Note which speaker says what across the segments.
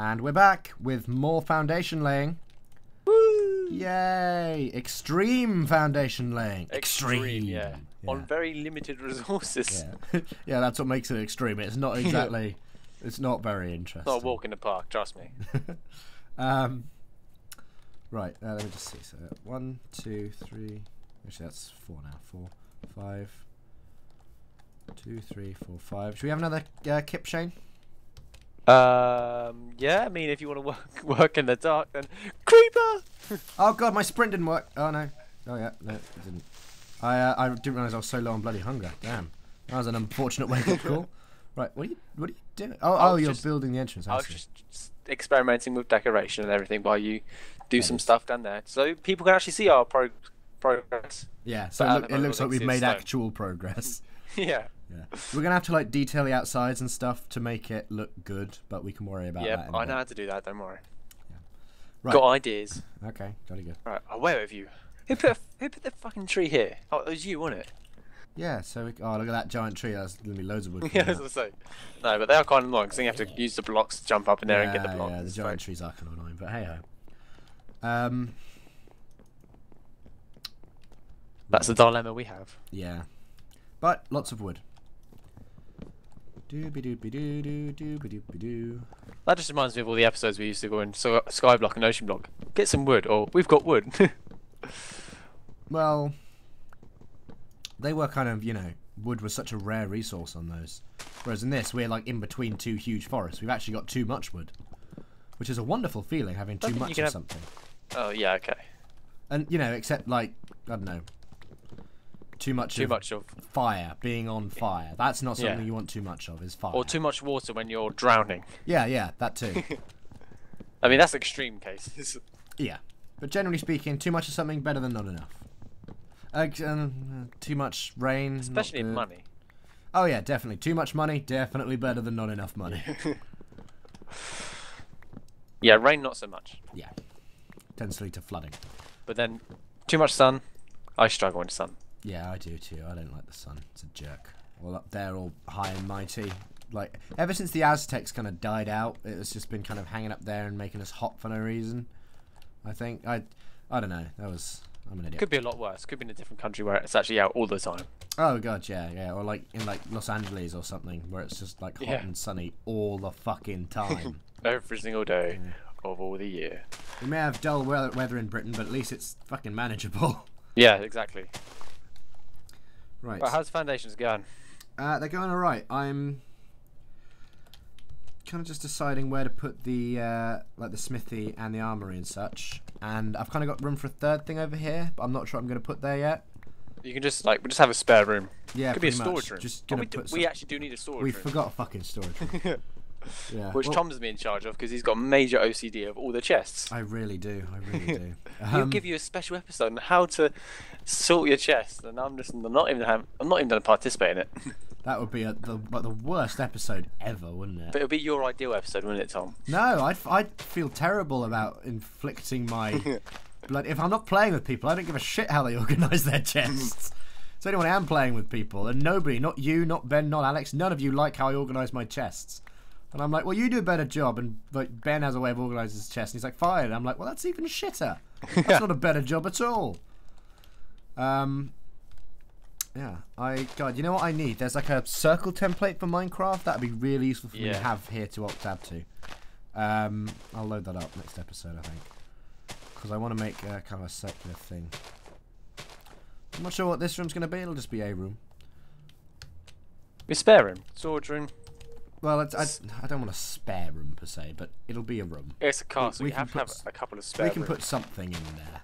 Speaker 1: And we're back with more foundation laying.
Speaker 2: Woo!
Speaker 1: Yay! Extreme foundation laying.
Speaker 2: Extreme, yeah. On very limited resources.
Speaker 1: Yeah. yeah, that's what makes it extreme. It's not exactly. it's not very interesting.
Speaker 2: Not a walk in the park, trust me.
Speaker 1: um, right, uh, let me just see. So, one, two, three. Actually, that's four now. Four, five, two, three, four, five. Should we have another uh, kip, Shane?
Speaker 2: Um, yeah, I mean, if you want to work work in the dark, then creeper.
Speaker 1: oh god, my sprint didn't work. Oh no. Oh yeah, no, it didn't. I uh, I didn't realize I was so low on bloody hunger. Damn, that was an unfortunate wake up call. Right, what are you what are you doing? Oh, oh, you're
Speaker 2: just,
Speaker 1: building the entrance. I,
Speaker 2: I was just, just experimenting with decoration and everything while you do that some is. stuff down there, so people can actually see our pro progress.
Speaker 1: Yeah, so it, look, it looks like we've made actual progress.
Speaker 2: yeah.
Speaker 1: Yeah, we're gonna have to like detail the outsides and stuff to make it look good, but we can worry about
Speaker 2: yeah,
Speaker 1: that.
Speaker 2: Yeah, I know how to do that. Don't worry.
Speaker 1: Yeah. Right.
Speaker 2: Got ideas.
Speaker 1: Okay, jolly good.
Speaker 2: Right, away with you. Who put a, who put the fucking tree here? Oh, it was you, wasn't it?
Speaker 1: Yeah. So we, oh, look at that giant tree. That's gonna be loads of wood.
Speaker 2: yeah, as I say. No, but they are kind of annoying because then you have to use the blocks to jump up in there
Speaker 1: yeah,
Speaker 2: and get the blocks.
Speaker 1: Yeah, the giant trees are kind of annoying, but hey ho. Um.
Speaker 2: That's the dilemma we have.
Speaker 1: Yeah, but lots of wood.
Speaker 2: That just reminds me of all the episodes we used to go in so Skyblock and Ocean Block. Get some wood, or we've got wood.
Speaker 1: well, they were kind of, you know, wood was such a rare resource on those. Whereas in this, we're like in between two huge forests. We've actually got too much wood, which is a wonderful feeling having too much of have... something.
Speaker 2: Oh yeah, okay.
Speaker 1: And you know, except like I don't know, too much
Speaker 2: too
Speaker 1: of
Speaker 2: much of
Speaker 1: fire being on fire. That's not something
Speaker 2: yeah.
Speaker 1: you want too much of is fire.
Speaker 2: Or too much water when you're drowning.
Speaker 1: Yeah yeah that too.
Speaker 2: I mean that's extreme cases
Speaker 1: yeah. But generally speaking too much of something better than not enough. Uh, um, too much rain
Speaker 2: especially in money.
Speaker 1: Oh yeah definitely. Too much money definitely better than not enough money.
Speaker 2: Yeah rain not so much.
Speaker 1: Yeah. Tends to lead to flooding.
Speaker 2: But then too much sun i struggle in sun
Speaker 1: yeah, I do too. I don't like the sun. It's a jerk. All up there, all high and mighty. Like ever since the Aztecs kind of died out, it's just been kind of hanging up there and making us hot for no reason. I think I, I don't know. That was I'm an idiot.
Speaker 2: Could be a lot worse. Could be in a different country where it's actually out all the time.
Speaker 1: Oh god, yeah, yeah. Or like in like Los Angeles or something where it's just like hot yeah. and sunny all the fucking time.
Speaker 2: Every single day yeah. of all the year.
Speaker 1: We may have dull weather in Britain, but at least it's fucking manageable.
Speaker 2: Yeah, exactly.
Speaker 1: Right.
Speaker 2: Well, how's foundations going?
Speaker 1: Uh, they're going alright. I'm kind of just deciding where to put the uh, like the smithy and the armory and such. And I've kind of got room for a third thing over here, but I'm not sure I'm going to put there yet.
Speaker 2: You can just like we just have a spare room.
Speaker 1: Yeah,
Speaker 2: could be a storage much. room. Just gonna oh, we,
Speaker 1: do,
Speaker 2: we actually do need a storage
Speaker 1: we
Speaker 2: room.
Speaker 1: We forgot a fucking storage room.
Speaker 2: Yeah. Which well, Tom's me in charge of because he's got major OCD of all the chests.
Speaker 1: I really do. I really do.
Speaker 2: Um, He'll give you a special episode on how to sort your chest, and I'm just I'm not even have, I'm not even going to participate in it.
Speaker 1: That would be a, the the worst episode ever, wouldn't it?
Speaker 2: But it would be your ideal episode, wouldn't it, Tom?
Speaker 1: No, I'd I'd feel terrible about inflicting my blood. If I'm not playing with people, I don't give a shit how they organise their chests. so anyone I am playing with people, and nobody, not you, not Ben, not Alex, none of you like how I organise my chests. And I'm like, well, you do a better job. And like, Ben has a way of organising his chest. And he's like, fine. And I'm like, well, that's even shitter. That's yeah. not a better job at all. Um, yeah, I God, you know what I need? There's like a circle template for Minecraft. That'd be really useful for yeah. me to have here to opt to. Um, I'll load that up next episode, I think, because I want to make a kind of a secular thing. I'm not sure what this room's going to be. It'll just be a room.
Speaker 2: A spare room, storage room.
Speaker 1: Well, I, I don't want a spare room per se, but it'll be a room.
Speaker 2: It's a castle. We, we have to have a couple of spare.
Speaker 1: We can
Speaker 2: rooms.
Speaker 1: put something in there.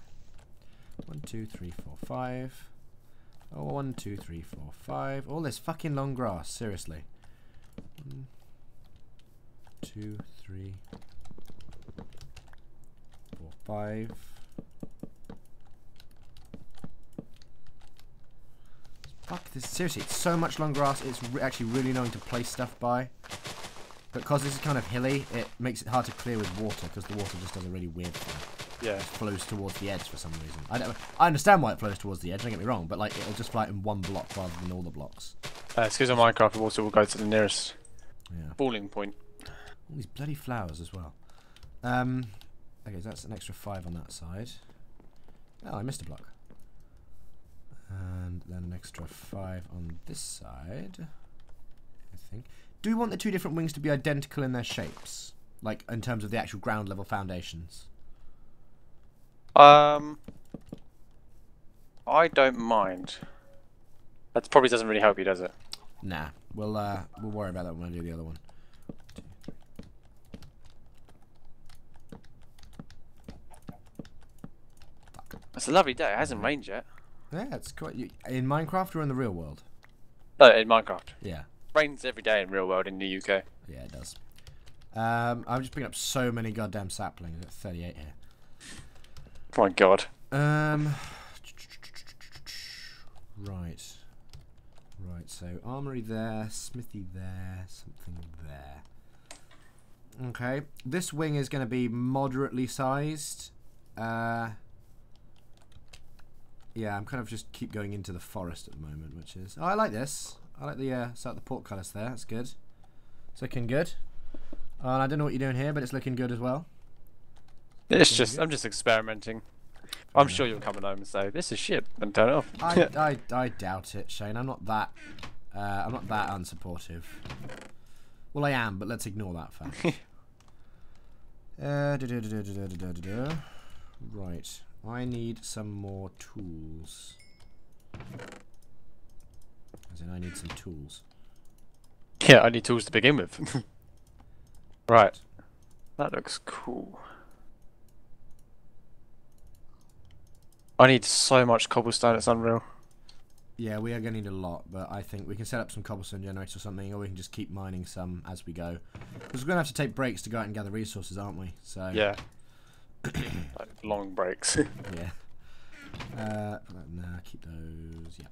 Speaker 1: One, two, three, four, five. Oh, one, two, three, four, five. All this fucking long grass. Seriously. One, two, three, four, five. Fuck this. Seriously, it's so much long grass. It's re actually really annoying to place stuff by. But because this is kind of hilly, it makes it hard to clear with water because the water just does a really weird thing.
Speaker 2: Yeah. It
Speaker 1: flows towards the edge for some reason. I don't. I understand why it flows towards the edge. Don't get me wrong, but like it'll just fly in one block rather than all the blocks.
Speaker 2: Uh, because on Minecraft, the water will go to the nearest
Speaker 1: yeah.
Speaker 2: falling point.
Speaker 1: All these bloody flowers as well. Um, okay, so that's an extra five on that side. Oh, I missed a block. And then an extra five on this side. I think. Do we want the two different wings to be identical in their shapes? Like, in terms of the actual ground level foundations?
Speaker 2: Um, I don't mind. That probably doesn't really help you, does it?
Speaker 1: Nah. We'll, uh, we'll worry about that when I do the other one.
Speaker 2: It's a lovely day. It hasn't rained yet.
Speaker 1: Yeah, it's quite... In Minecraft or in the real world?
Speaker 2: No, in Minecraft.
Speaker 1: Yeah.
Speaker 2: Rains every day in real world in the UK.
Speaker 1: Yeah, it does. Um, I'm just picking up so many goddamn saplings. At 38 here.
Speaker 2: Oh my god.
Speaker 1: Um. Right. Right. So armory there, smithy there, something there. Okay. This wing is going to be moderately sized. Uh. Yeah, I'm kind of just keep going into the forest at the moment, which is. Oh, I like this. I like the uh, start the portcullis there. That's good. It's looking good. And I don't know what you're doing here, but it's looking good as well.
Speaker 2: It's just,
Speaker 1: good.
Speaker 2: I'm just experimenting. I'm sure you'll come home and say, this is shit, and turn it off.
Speaker 1: I, I, I doubt it, Shane. I'm not that. Uh, I'm not that unsupportive. Well, I am, but let's ignore that fact. uh, da-da-da-da-da-da-da-da. Right. I need some more tools. As in, I need some tools.
Speaker 2: yeah, I need tools to begin with. right. That looks cool. I need so much cobblestone, it's unreal.
Speaker 1: Yeah, we are going to need a lot, but I think we can set up some cobblestone generators or something, or we can just keep mining some as we go. Because we're going to have to take breaks to go out and gather resources, aren't we? So
Speaker 2: Yeah. like long breaks.
Speaker 1: yeah. Uh, nah, keep those. Yeah.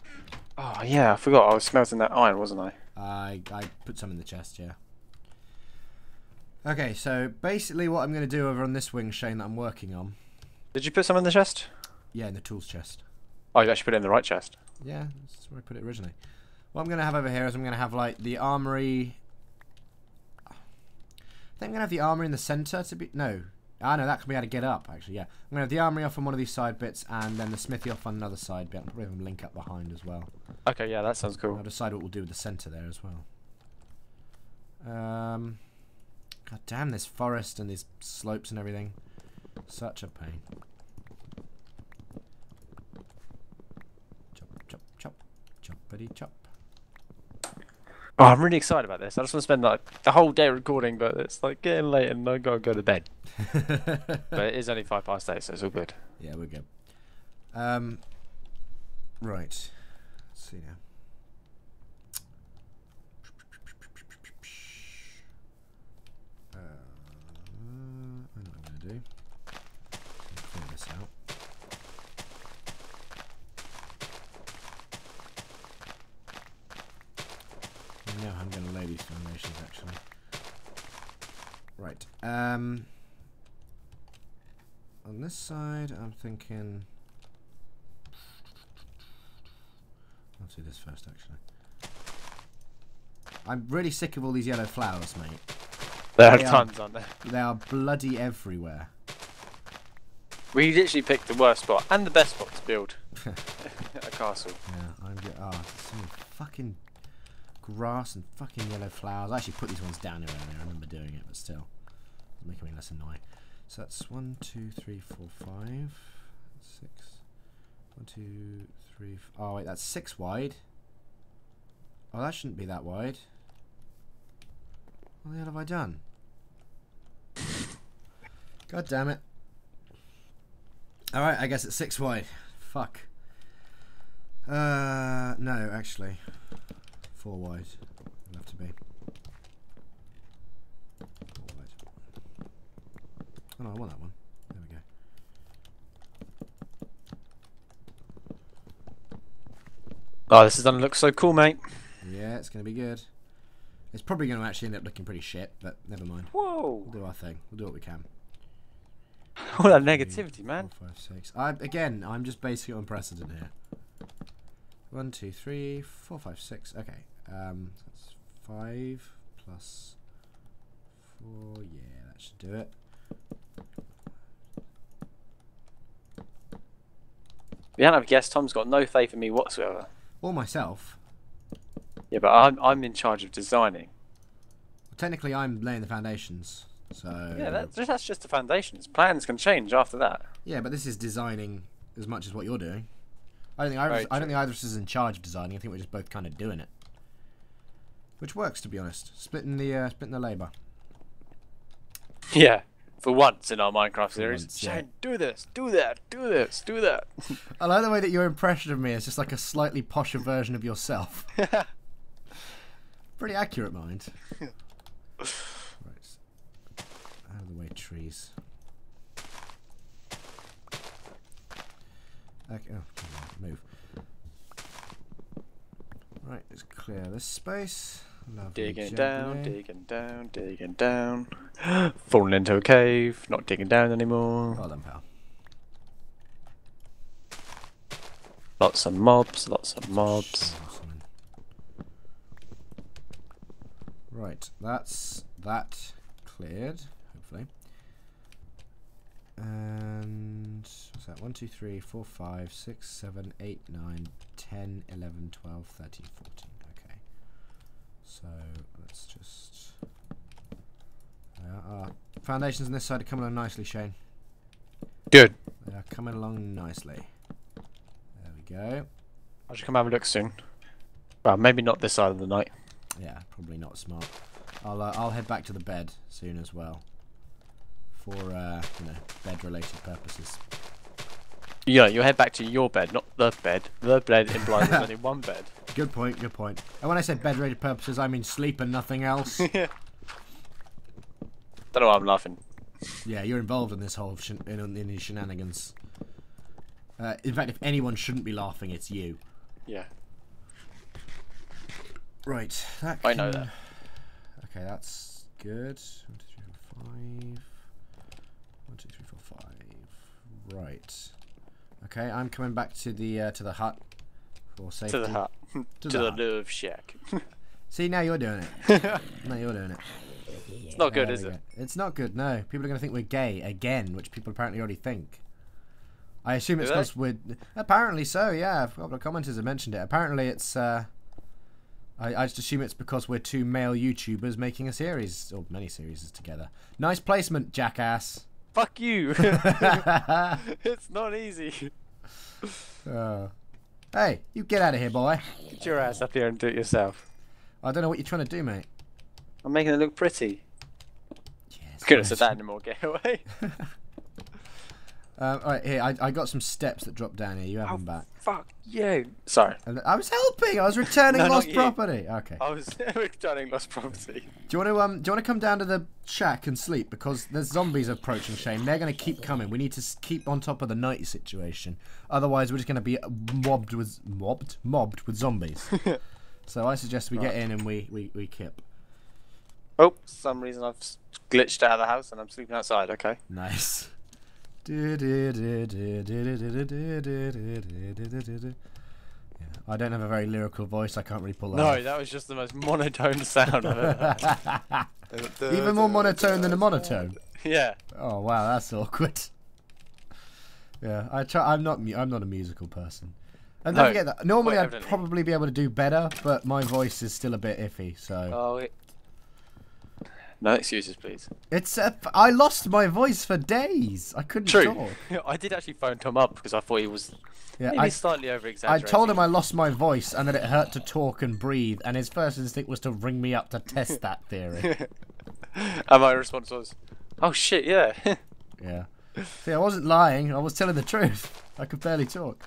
Speaker 2: Oh yeah, I forgot I was smelting that iron, wasn't I?
Speaker 1: I I put some in the chest, yeah. Okay, so basically what I'm going to do over on this wing, Shane, that I'm working on.
Speaker 2: Did you put some in the chest?
Speaker 1: Yeah, in the tools chest.
Speaker 2: Oh, you actually put it in the right chest.
Speaker 1: Yeah, that's where I put it originally. What I'm going to have over here is I'm going to have like the armory. I think I'm going to have the armory in the center to be. No. Ah, no, that can be how to get up, actually, yeah. I'm going to have the armory off on one of these side bits and then the smithy off on another side bit. I'll probably have them link up behind as well.
Speaker 2: Okay, yeah, that sounds cool.
Speaker 1: I'll decide what we'll do with the center there as well. Um, God damn this forest and these slopes and everything. Such a pain. Chop, chop, chop. Choppity chop.
Speaker 2: Oh, I'm really excited about this. I just want to spend like the whole day recording, but it's like getting late and I gotta go to bed. But it is only five past eight, so it's all good.
Speaker 1: yeah, we're good. Um, right. Let's see now. Uh, I know what I'm going to do. Clear this out. I know how I'm going to lay these foundations actually. Right. Um, on this side, I'm thinking. I'll do this first, actually. I'm really sick of all these yellow flowers, mate.
Speaker 2: There are
Speaker 1: They are-
Speaker 2: tons on there.
Speaker 1: They are bloody everywhere.
Speaker 2: We literally picked the worst spot and the best spot to build a castle.
Speaker 1: Yeah, I'm get. Oh, fucking grass and fucking yellow flowers. I actually put these ones down around there. I remember doing it, but still, it's making me less annoying. So that's one, two, three, four, five, six. One, two, three. Oh wait, that's six wide. Oh, that shouldn't be that wide. What the hell have I done? God damn it. Alright, I guess it's six wide. Fuck. Uh, no, actually. Four wide. It'll have to be. Four wide. Oh no, I want that one. There we go.
Speaker 2: Oh, this is gonna look so cool, mate.
Speaker 1: Yeah, it's going to be good. It's probably going to actually end up looking pretty shit, but never mind.
Speaker 2: Whoa!
Speaker 1: We'll do our thing. We'll do what we can.
Speaker 2: All that negativity, man.
Speaker 1: Four, five, six. I, again, I'm just basing it on precedent here. One, two, three, four, five, six. Okay. Um, that's five plus four. Yeah, that should do it.
Speaker 2: We don't have guessed Tom's got no faith in me whatsoever.
Speaker 1: Or myself.
Speaker 2: Yeah, but I'm, I'm in charge of designing.
Speaker 1: Well, technically, I'm laying the foundations. So
Speaker 2: yeah, that's just the foundations. Plans can change after that.
Speaker 1: Yeah, but this is designing as much as what you're doing. I don't think either,
Speaker 2: Very
Speaker 1: I don't think either of us is in charge of designing. I think we're just both kind of doing it, which works to be honest. Splitting the uh, splitting the labour.
Speaker 2: Yeah, for once in our Minecraft series.
Speaker 1: once, yeah.
Speaker 2: Shane, do this, do that, do this, do that.
Speaker 1: I like the way that your impression of me is just like a slightly posher version of yourself. Pretty accurate, mind. right. Out of the way, trees. Okay, oh, come on, move. Right, let's clear this space. Lovely
Speaker 2: digging down, digging down, digging down. Falling into a cave, not digging down anymore.
Speaker 1: Well done, pal.
Speaker 2: Lots of mobs, lots of mobs.
Speaker 1: Awesome. Right, that's that cleared, hopefully. And what's that? 1, 2, 3, 4, 5, 6, 7, 8, 9, 10, 11, 12, 13, 14. Okay. So let's just. Uh, foundations on this side are coming along nicely, Shane.
Speaker 2: Good.
Speaker 1: They are coming along nicely. There we go.
Speaker 2: I should come have a look soon. Well, maybe not this side of the night.
Speaker 1: Yeah, probably not smart. I'll uh, I'll head back to the bed soon as well, for uh, you know bed related purposes.
Speaker 2: Yeah, you head back to your bed, not the bed. The bed implies there's only one bed.
Speaker 1: Good point. Good point. And when I say bed related purposes, I mean sleep and nothing else.
Speaker 2: Don't know why I'm laughing.
Speaker 1: yeah, you're involved in this whole in, in these shenanigans. Uh, in fact, if anyone shouldn't be laughing, it's you.
Speaker 2: Yeah.
Speaker 1: Right. That
Speaker 2: I know
Speaker 1: can-
Speaker 2: that.
Speaker 1: Okay, that's good. One, two, three, four, five. One, two, three, four, five. Right. Okay, I'm coming back to the uh, to the hut for safety.
Speaker 2: To the hut.
Speaker 1: To
Speaker 2: to
Speaker 1: the
Speaker 2: the nerve shack.
Speaker 1: See, now you're doing it. now you're doing it.
Speaker 2: it's not good,
Speaker 1: There
Speaker 2: is it?
Speaker 1: go. It's not good. No, people are going to think we're gay again, which people apparently already think. I assume it's
Speaker 2: Do
Speaker 1: because we're. Apparently so. Yeah, a couple of commenters have mentioned it. Apparently it's. Uh, I, I just assume it's because we're two male YouTubers making a series or many series together. Nice placement, jackass.
Speaker 2: Fuck you. it's not easy.
Speaker 1: Uh, hey, you get out of here, boy.
Speaker 2: Get your ass up here and do it yourself.
Speaker 1: I don't know what you're trying to do, mate.
Speaker 2: I'm making it look pretty.
Speaker 1: Yes.
Speaker 2: Could have said that in a more gay way.
Speaker 1: Um, all right, here I, I got some steps that drop down here. You have
Speaker 2: Oh,
Speaker 1: them back.
Speaker 2: Fuck you. Sorry.
Speaker 1: I was helping. I was returning
Speaker 2: No,
Speaker 1: lost property. Okay.
Speaker 2: I was returning lost property.
Speaker 1: Do you want to um? Do you want to come down to the shack and sleep because there's zombies approaching, Shane. They're going to keep coming. We need to keep on top of the night situation. Otherwise, we're just going to be mobbed with mobbed mobbed with zombies. so I suggest we get in and we we we kip.
Speaker 2: Oh, for some reason I've glitched out of the house and I'm sleeping outside. Okay.
Speaker 1: Nice. Yeah, I don't have a very lyrical voice. I can't really pull that.
Speaker 2: No,
Speaker 1: off.
Speaker 2: that was just the most monotone sound I've ever.
Speaker 1: Even more monotone than a monotone.
Speaker 2: Yeah.
Speaker 1: Oh wow, that's awkward. Yeah, I try. I'm not. I'm not a musical person. And don't
Speaker 2: No,
Speaker 1: forget that. Normally, I'd
Speaker 2: evidently.
Speaker 1: probably be able to do better, but my voice is still a bit iffy. So
Speaker 2: Oh, it... No excuses, please.
Speaker 1: it's. Uh, I lost my voice for days. I couldn't
Speaker 2: True.
Speaker 1: talk.
Speaker 2: I did actually phone Tom up because I thought he was
Speaker 1: Yeah,
Speaker 2: maybe
Speaker 1: I.
Speaker 2: slightly over
Speaker 1: I told him I lost my voice and that it hurt to talk and breathe, and his first instinct was to ring me up to test that theory.
Speaker 2: and my response was, "Oh shit, yeah."
Speaker 1: yeah. See, I wasn't lying. I was telling the truth. I could barely talk.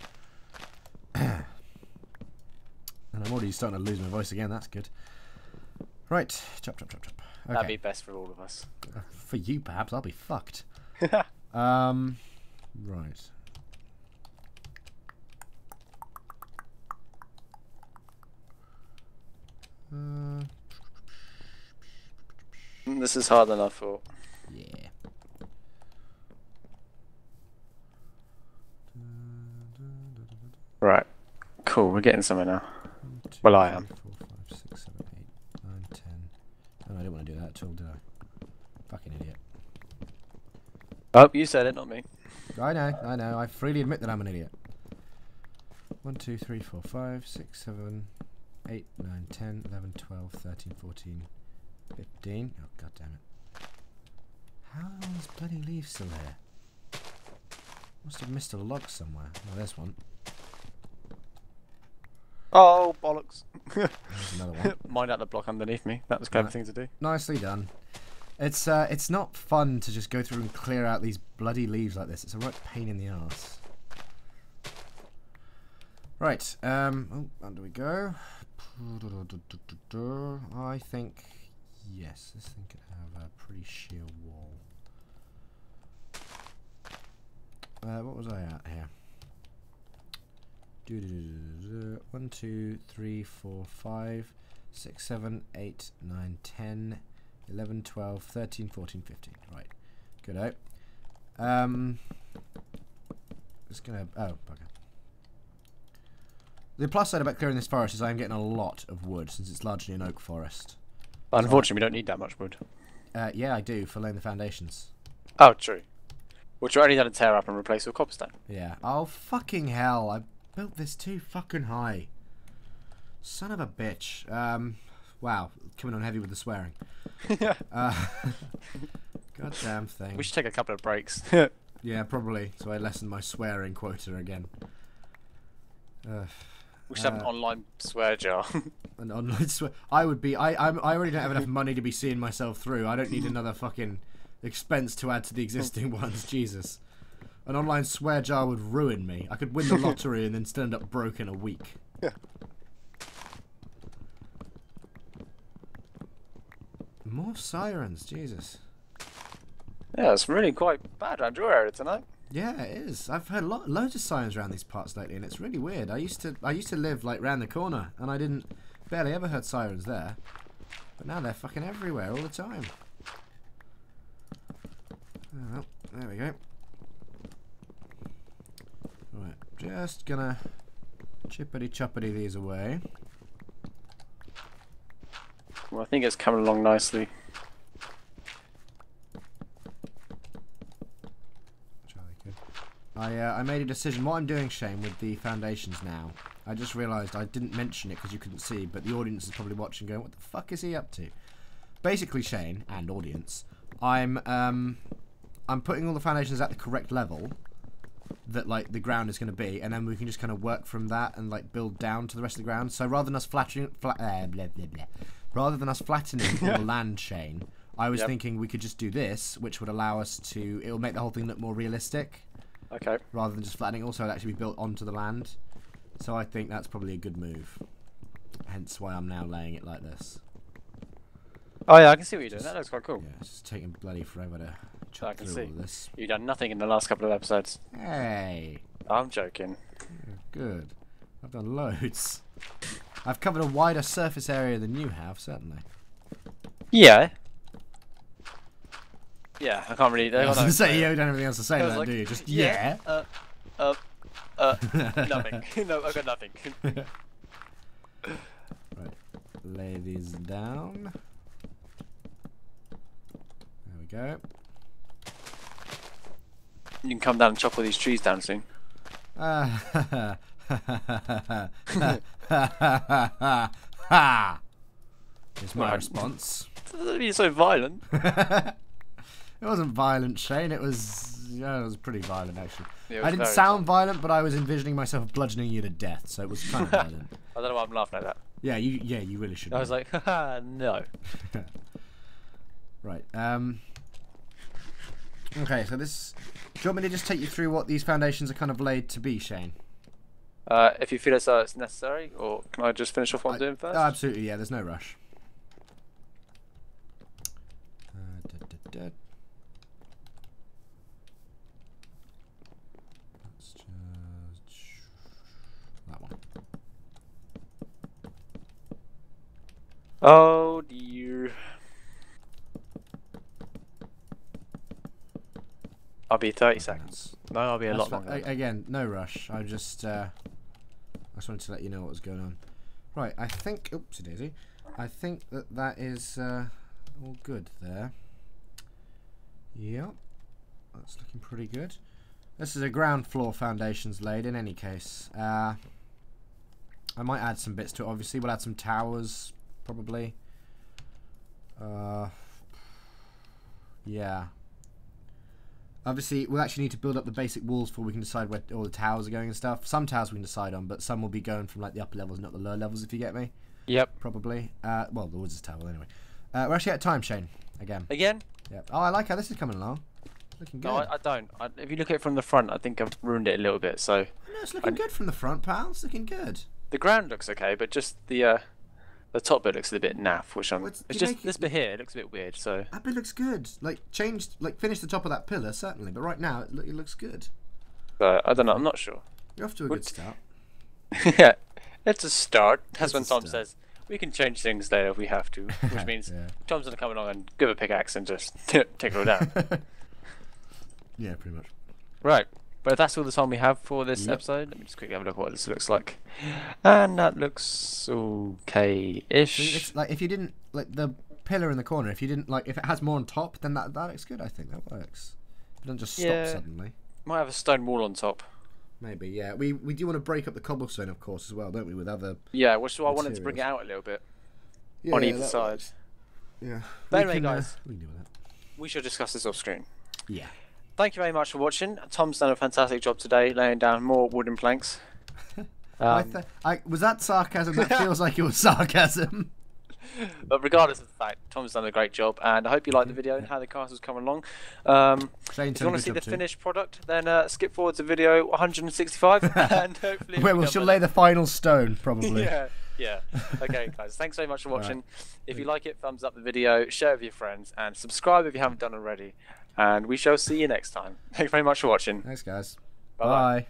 Speaker 1: and I'm already starting to lose my voice again. That's good. Right, chop, chop, chop, chop. Okay.
Speaker 2: That'd be best for all of us.
Speaker 1: For you, perhaps. I'll be fucked. um, right. Uh,
Speaker 2: this is harder than I thought.
Speaker 1: yeah.
Speaker 2: Right. Cool. We're getting somewhere now. Well, I am.
Speaker 1: four, five, six, seven, eight, nine, ten. Oh, I didn't want to do that at all, did I? Fucking idiot.
Speaker 2: Oh, you said it, not me.
Speaker 1: I know, I know. I freely admit that I'm an idiot. 1, 2, 3, 4, 5, 6, 7, 8, 9, 10, 11, 12, 13, 14, 15. Oh, god damn it. How these bloody leaves still here? Must have missed a log somewhere. Oh, there's one.
Speaker 2: Oh, bollocks.
Speaker 1: Another one.
Speaker 2: Mind out the block underneath me. That was clever
Speaker 1: Right.
Speaker 2: thing to do.
Speaker 1: Nicely done. It's uh, it's not fun to just go through and clear out these bloody leaves like this. It's a right pain in the ass. Right. Um. Oh, under we go. I think yes. This thing could have a pretty sheer wall. Uh, what was I at here? Do-do-do-do-do-do. One, two, three, four, five, six, seven, eight, nine, ten. 11, 12, 13, 14, 15. Right. Good out. Um, just gonna. Oh, bugger. The plus side about clearing this forest is I'm getting a lot of wood since it's largely an oak forest.
Speaker 2: Unfortunately, we don't need that much wood.
Speaker 1: Uh, yeah, I do for laying the foundations.
Speaker 2: Oh, true. Which we're only going to tear up and replace with cobblestone.
Speaker 1: Yeah. Oh, fucking hell. I built this too fucking high. Son of a bitch. Um, wow. Coming on heavy with the swearing. Uh, goddamn thing.
Speaker 2: We should take a couple of breaks.
Speaker 1: Yeah, probably. So I lessen my swearing quota again. Uh,
Speaker 2: we should have an
Speaker 1: Uh,
Speaker 2: online swear jar.
Speaker 1: an online swear. I would be. I. I'm, I already don't have enough money to be seeing myself through. I don't need another fucking expense to add to the existing ones. Jesus. An online swear jar would ruin me. I could win the lottery and then still end up broke in a week.
Speaker 2: Yeah.
Speaker 1: More sirens, Jesus.
Speaker 2: yeah, it's really quite bad around your area tonight.
Speaker 1: Yeah, it is. I've heard lo- loads of sirens around these parts lately, and it's really weird. I used to, I used to live like round the corner, and I didn't, barely ever heard sirens there. But now they're fucking everywhere all the time. Oh, well, there we go. Right, just gonna chippity choppity these away.
Speaker 2: Well, I think it's coming along nicely.
Speaker 1: I uh, I made a decision. What I'm doing, Shane, with the foundations now. I just realised I didn't mention it because you couldn't see, but the audience is probably watching, going, "What the fuck is he up to?" Basically, Shane and audience, I'm um, I'm putting all the foundations at the correct level that like the ground is going to be, and then we can just kind of work from that and like build down to the rest of the ground. So rather than us flattening, flat, uh, blah, blah, blah. rather than us flattening the land Shane, I was
Speaker 2: Yep.
Speaker 1: thinking we could just do this, which would allow us to. It will make the whole thing look more realistic
Speaker 2: Okay.
Speaker 1: rather than just flattening. Also, it'd actually be built onto the land. So I think that's probably a good move. Hence why I'm now laying it like this.
Speaker 2: Oh yeah, I can see what you're doing. That looks quite cool.
Speaker 1: Yeah, it's just taking bloody forever to chop
Speaker 2: can see. You've done nothing in the last couple of episodes.
Speaker 1: Hey,
Speaker 2: I'm joking.
Speaker 1: good. I've done loads. I've covered a wider surface area than you have, certainly.
Speaker 2: Yeah. Yeah, I can't really.
Speaker 1: I was going to say, you don't have anything else to say
Speaker 2: I
Speaker 1: to that,
Speaker 2: like,
Speaker 1: do you? Just, yeah.
Speaker 2: Uh, uh, uh, nothing. no, I've got nothing.
Speaker 1: Right, lay these down. There we go.
Speaker 2: You can come down and chop all these trees down soon.
Speaker 1: Is my response.
Speaker 2: You're so violent.
Speaker 1: it wasn't violent, Shane. It was. Yeah, it was pretty violent, actually.
Speaker 2: Yeah,
Speaker 1: I didn't sound violent, but I was envisioning myself bludgeoning you to death, so it was kind of violent.
Speaker 2: I don't know why I'm laughing at that.
Speaker 1: Yeah, you. Yeah, you really should.
Speaker 2: I was like, haha, no.
Speaker 1: Right. Um. Okay, so this. Do you want me to just take you through what these foundations are kind of laid to be, Shane?
Speaker 2: Uh, if you feel as though it's necessary, or can I just finish off what I'm doing first?
Speaker 1: Oh, absolutely, yeah. There's no rush. Uh, da, da, da. Let's just that one.
Speaker 2: oh dear. I'll be 30 seconds. No, I'll be a
Speaker 1: That's
Speaker 2: lot longer.
Speaker 1: a- again, no rush. I just, uh, I just wanted to let you know what was going on. Right, I think. Oopsie daisy. I think that that is uh, all good there. Yep, that's looking pretty good. This is a ground floor foundations laid in any case. Uh, I might add some bits to it. Obviously, we'll add some towers, probably. Uh, yeah. Obviously, we'll actually need to build up the basic walls before we can decide where all the towers are going and stuff. Some towers we can decide on, but some will be going from like the upper levels, not the lower levels. If you get me,
Speaker 2: Yep.
Speaker 1: probably. Uh, well, the wizard's tower anyway. Uh, we're actually at time, Shane. Again.
Speaker 2: Again?
Speaker 1: Yeah. Oh, I like how this is coming along. Looking good.
Speaker 2: No, I, I don't. I, if you look at it from the front, I think I've ruined it a little bit. So
Speaker 1: No, it's looking good from the front, pal. It's looking good.
Speaker 2: the ground looks okay, but just the uh, the top bit looks a bit naff. Which I'm.
Speaker 1: What's-
Speaker 2: it's
Speaker 1: you
Speaker 2: just
Speaker 1: it-
Speaker 2: this bit here. It looks a bit weird. So
Speaker 1: That bit looks good. Like changed, like finish the top of that pillar certainly, but right now it, lo- it looks good.
Speaker 2: but I don't know. I'm not sure.
Speaker 1: You're off to a
Speaker 2: What-
Speaker 1: good start.
Speaker 2: yeah, it's a start. That's
Speaker 1: It's
Speaker 2: when Tom
Speaker 1: start.
Speaker 2: says we can change things later if we have to, which means
Speaker 1: Yeah.
Speaker 2: Tom's gonna come along and give a pickaxe and just take it all down.
Speaker 1: yeah, pretty much.
Speaker 2: right. But if that's all the time we have for this
Speaker 1: Yep.
Speaker 2: episode, let me just quickly have a look at what this looks like. And that looks okay-ish.
Speaker 1: It's like if you didn't like the pillar in the corner, if you didn't like if it has more on top, then that that looks good. I think that works. It doesn't just stop
Speaker 2: Yeah.
Speaker 1: suddenly.
Speaker 2: Might have a stone wall on top.
Speaker 1: Maybe, yeah. We we do want to break up the cobblestone, of course, as well, don't we? With other
Speaker 2: Yeah, which is why I wanted to bring it out a little bit
Speaker 1: yeah,
Speaker 2: on either
Speaker 1: that
Speaker 2: side.
Speaker 1: works. Yeah.
Speaker 2: But
Speaker 1: We
Speaker 2: anyway,
Speaker 1: can, uh,
Speaker 2: guys.
Speaker 1: we with that.
Speaker 2: We shall discuss this off screen.
Speaker 1: Yeah.
Speaker 2: Thank you very much for watching. Tom's done a fantastic job today, laying down more wooden planks.
Speaker 1: I
Speaker 2: Um,
Speaker 1: th- I, was that sarcasm? That feels like it was sarcasm.
Speaker 2: but regardless of the fact, Tom's done a great job, and I hope you liked the video and how the castle's coming along. Um, if you want to see the
Speaker 1: too.
Speaker 2: finished product, then uh, skip forward to video 165, and hopefully
Speaker 1: Where
Speaker 2: we'll
Speaker 1: we
Speaker 2: done
Speaker 1: lay the final stone, probably.
Speaker 2: yeah, yeah. Okay, guys. Thanks very much for
Speaker 1: Right.
Speaker 2: watching. If you like it, thumbs up the video, share with your friends, and subscribe if you haven't done already. And we shall see you next time. Thank you very much for watching.
Speaker 1: Thanks, guys.
Speaker 2: Bye-bye.
Speaker 1: Bye.